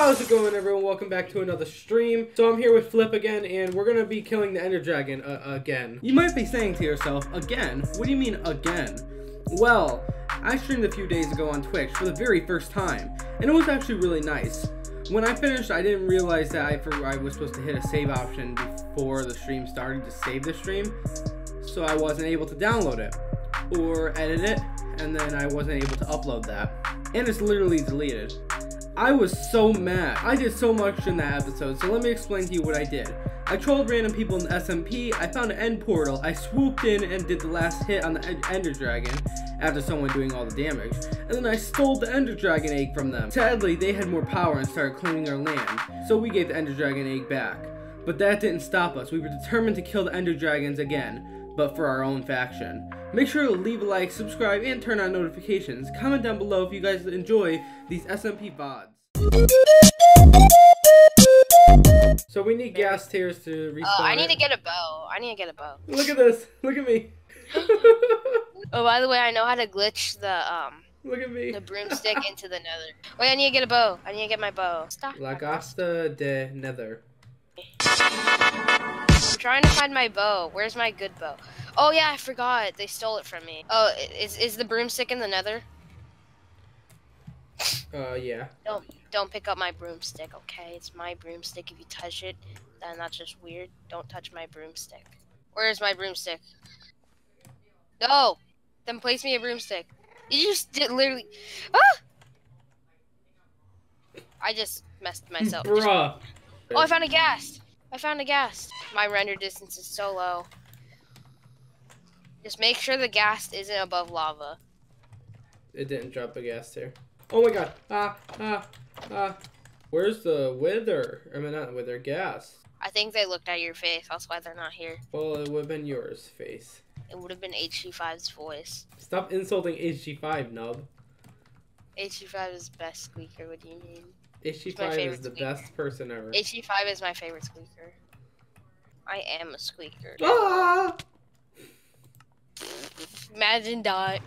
How's it going everyone? Welcome back to another stream. So I'm here with Flip again and we're gonna be killing the Ender Dragon uh, again. You might be saying to yourself, again? What do you mean again? Well, I streamed a few days ago on Twitch for the very first time and it was actually really nice. When I finished, I didn't realize that I, I was supposed to hit a save option before the stream started to save the stream. So I wasn't able to download it or edit it and then I wasn't able to upload that. And it's literally deleted. I was so mad. I did so much in that episode, so let me explain to you what I did. I trolled random people in the SMP, I found an end portal, I swooped in and did the last hit on the Ender Dragon after someone doing all the damage, and then I stole the Ender Dragon egg from them. Sadly, they had more power and started claiming our land, so we gave the Ender Dragon egg back. But that didn't stop us, we were determined to kill the Ender Dragons again, but for our own faction. Make sure to leave a like, subscribe, and turn on notifications. Comment down below if you guys enjoy these SMP VODs. So we need ghast tears to respawn. Oh, I need it. to get a bow. I need to get a bow. Look at this. Look at me. Oh, by the way, I know how to glitch the um Look at me. the broomstick into the nether. Wait, I need to get a bow. I need to get my bow. Stop. La Gasta de Nether. I'm trying to find my bow. Where's my good bow? Oh yeah, I forgot. They stole it from me. Oh, is is the broomstick in the nether? Uh, yeah. Don't don't pick up my broomstick, okay? It's my broomstick. If you touch it, then that's just weird. Don't touch my broomstick. Where's my broomstick? No. Then place me a broomstick. You just did literally. Ah! I just messed myself. Just- Bruh. Oh, I found a ghast. I found a ghast. My render distance is so low. Just make sure the ghast isn't above lava. It didn't drop a ghast tear. Oh my god. Ah, ah, ah. Where's the wither? I mean, not wither, ghast. I think they looked at your face. That's why they're not here. Well, it would have been yours, face. It would have been HG5's voice. Stop insulting HG5, nub. HG5 is best squeaker. What do you mean? HG5 is the squeaker. best person ever. HG5 is my favorite squeaker. I am a squeaker. Ah! Imagine die.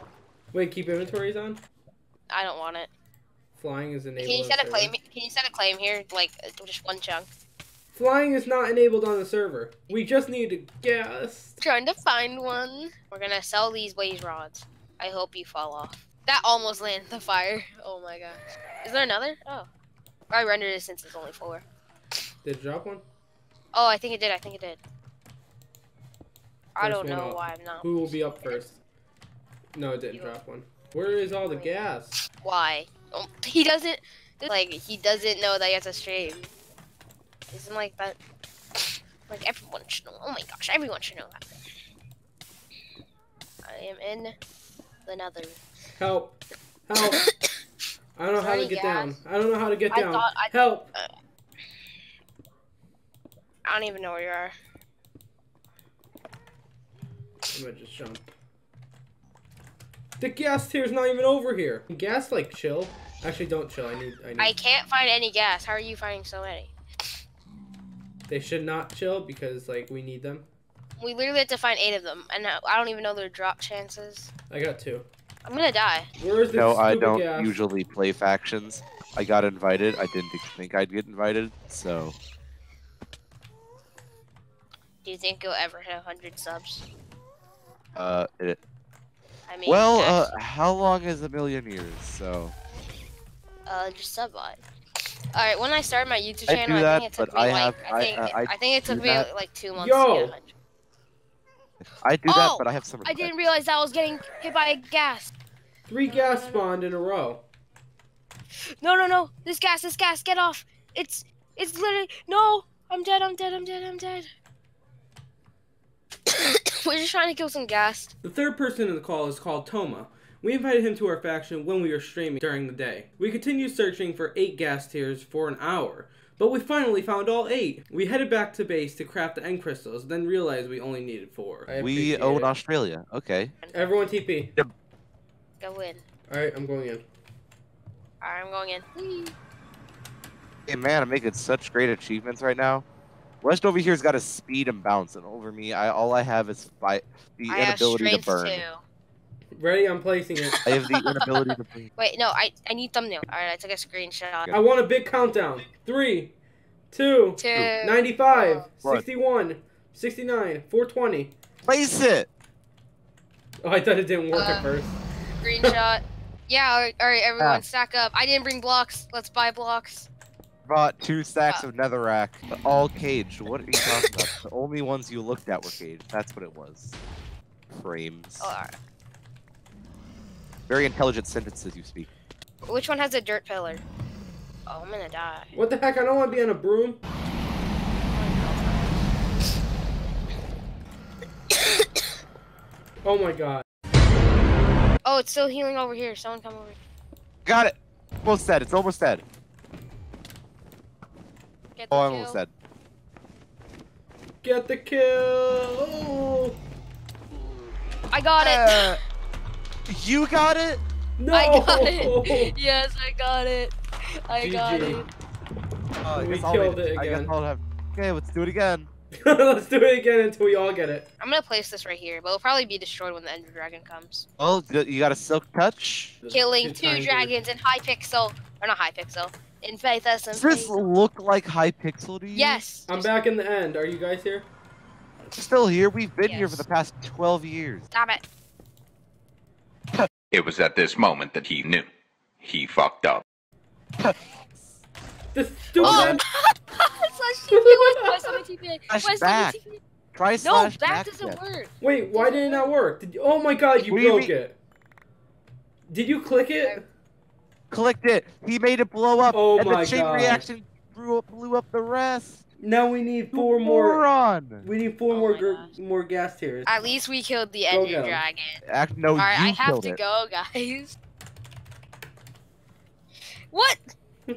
Wait, keep inventories on? I don't want it. Flying is enabled. Can you set a server. claim? Can you set a claim here, like just one chunk? Flying is not enabled on the server. We just need a ghast. Trying to find one. We're gonna sell these blaze rods. I hope you fall off. That almost landed the fire. Oh my gosh. Is there another? Oh. My render distance is only four. Did it drop one? Oh, I think it did. I think it did. I don't know up. why I'm not. Who will be up first? No, it didn't You. drop one. Where is all the ghast? Why? Oh, he doesn't. Like he doesn't know that he has a stream. Isn't like that. Like everyone should know. Oh my gosh, everyone should know that. I am in the nether. Help! Help! I don't know how to get gas? down. I don't know how to get I down. thought I- Help! Uh, I don't even know where you are. I'm gonna just jump. The ghast tear's not even over here. Gas like chill. Actually, don't chill. I need. I need. I can't find any ghast. How are you finding so many? They should not chill because like we need them. We literally had to find eight of them, and I I don't even know their drop chances. I got two. I'm gonna die. Where's the No, I don't gas? usually play factions. I got invited. I didn't think I'd get invited, so Do you think you'll ever hit 100 subs? uh, it, I mean, well, uh, how long is a million years? So uh, just sub bot. All right, when I started my YouTube channel, do I that, think it took me I like have- I I- think I I think it took me that. like two months to get 100. I do that, Oh, but I have some. I didn't realize that I was getting hit by a ghast. Three ghast spawned in a row. No, no, no! This ghast, this ghast, get off! It's it's literally no! I'm dead! I'm dead! I'm dead! I'm dead! We're just trying to kill some ghast. The third person in the call is called Toma. We invited him to our faction when we were streaming during the day. We continued searching for eight ghast tears for an hour, but we finally found all eight. We headed back to base to craft the end crystals, then realized we only needed four. We own it. Australia. Okay. Everyone TP. Yep. Go in. Alright, I'm going in. Alright, I'm going in. Whee! Hey man, I'm making such great achievements right now. West over here's got a speed and bounce, and over me, I all I have is fi- the I have inability to strength burn. too. Ready? I'm placing it. I have the inability to breathe. Wait, no, I I need thumbnail. All right, I took a screenshot. I want a big countdown. Three, two, Two. 95, What? 61, 69, 420. Place it. Oh, I thought it didn't work Uh, at first. Screenshot. Yeah, all right, all right, everyone, Ah. stack up. I didn't bring blocks. Let's buy blocks. Brought two stacks Uh. of netherrack, but all caged. What are you talking about? The only ones you looked at were caged. That's what it was. Frames. Oh, all right. Very intelligent sentences you speak. Which one has a dirt pillar? Oh, I'm gonna die. What the heck? I don't want to be on a broom. Oh my god. Oh, it's still healing over here. Someone come over. Got it. Almost dead. It's almost dead. Get the Oh, I'm kill. almost dead. Get the kill. Oh. I got it. Uh, you got it. No. I got it. yes, I got it. I got it. Oh, I We guess I'll killed wait- it again. I'll have. Okay, let's do it again. Let's do it again until we all get it. I'm gonna place this right here, but it'll probably be destroyed when the Ender Dragon comes. Oh, you got a silk touch. Killing Two two dragons in Hypixel, or not Hypixel, in Faith Does this look like Hypixel to you? Yes. I'm back in the end. Are you guys here? Still here. We've been here for the past 12 years. Stop it. It was at this moment that he knew. He fucked up. This stupid. Oh! end- Slash TPA. Why summon TPA? Slash Why back. summon TPA? Try No, slash back back doesn't again. work. Wait, why did it not work? Did you, oh my god, you What do you broke mean? it. Did you click it? Clicked it. He made it blow up. Oh and my the chain God. reaction blew up, blew up the rest. Now we need You four more. moron. We need four Oh more my gr- gosh. more ghast tears. At least we killed the Go Ender get 'em. Dragon. Act, no, Alright, you I have to it. go, guys. What?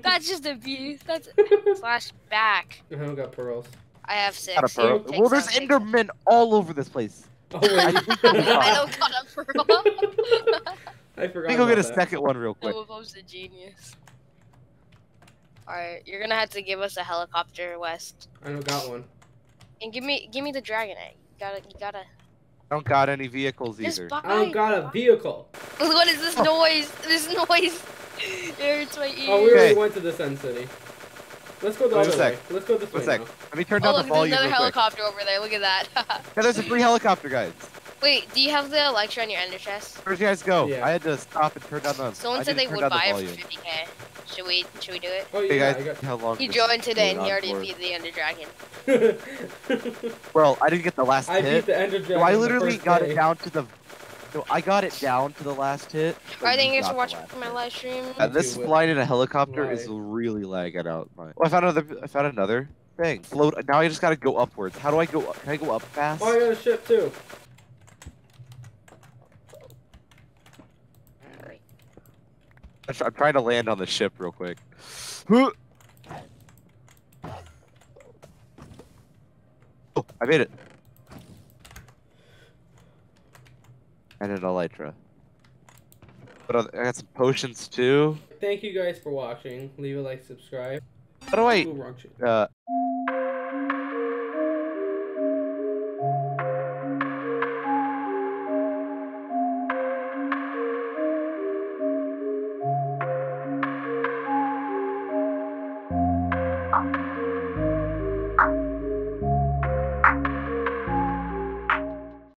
That's just abuse. That's slash back. I don't got pearls. I have six. Got a pearl. Take Well, there's some, take Endermen all over this place. Oh wait. I think that we some. I got- don't got a pearl. I forgot. Let me go get a that. second one real quick. No, I was a genius. Alright, you're gonna have to give us a helicopter, West. I don't got one. And give me give me the dragon egg. You gotta you gotta I don't got any vehicles just either. buy I don't got a vehicle. What is this noise? This noise it hurts my ears. Oh, we already Okay. went to the Sun City. Let's go the Wait a other way. Let's go this One way sec. now. Let me turn Oh, down look, the there's volume another real quick. helicopter over there. Look at that. Yeah, there's a free helicopter, guys. Wait, do you have the Elytra on your ender chest? Where'd you guys go? Yeah. I had to stop and turn down the. Someone I said they would buy the it for volume. 50k. Should we should we do it? Oh Hey yeah, guys, how long? He joined today and he already for? beat the Ender Dragon. I Well, I didn't get the last beat hit. the Ender Dragon. So I literally first got day. it down to the. So I got it down to the last hit. but Alright, thank you guys got for watching last my live stream. Uh, this Thank flying in a helicopter Why? is really lagging out. My... Oh, I found another. I found another thing. Float. Now I just gotta go upwards. How do I go? up? Can I go up fast? Oh, I got a ship too. I'm trying to land on the ship real quick. Oh, I made it. And an elytra. But I got some potions too. Thank you guys for watching. Leave a like, subscribe. How do I? Ooh, wrong shit. Uh,